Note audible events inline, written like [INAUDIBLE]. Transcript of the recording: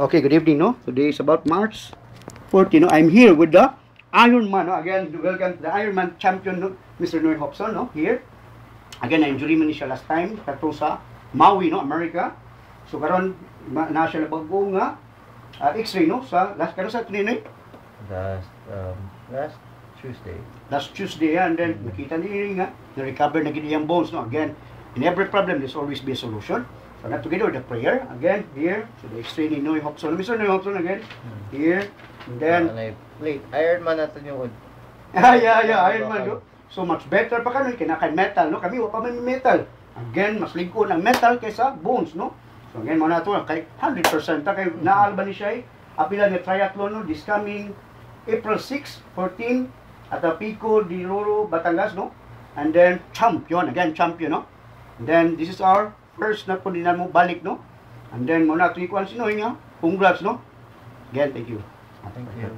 Okay, good evening, no? Today is about March 14, no? I'm here with the Iron Man, no? Again, welcome to the Iron Man champion, no? Mr. Noy Hobson, no? Here. Again, na-injury man siya last time, kato sa Maui, no? America. So, karon na siya nabago nga ah, x-ray, no? Sa last, karon sa Tininoy? Last, um, last Tuesday. Last Tuesday, and then nakita niya nga, na-recover na gini yung bones, no? Again, in every problem, there's always be a solution. So, not together with the prayer, again, here, so the x-ray ni Noy Hobson. Mr. Noy Hobson, again, here, and then, yung plate. Iron Man natin yung [LAUGHS] Ah, yeah, yeah, Iron Man, no? So much better pa kami, kinakain metal, no? Kami, wala pa may metal. Again, mas lingko ng metal kaysa bones, no? So again, mga nato, kay 100% ta kay naalba ni siya, eh. apila ni triathlon, no? This coming April 6, 14, at the Pico di Roro, Batangas, no? And then, champion, again, champion, no? And then, this is our first na din mo balik, no? And then, muna ito ikuan sino nga, congrats, no? Again, thank you. Thank you.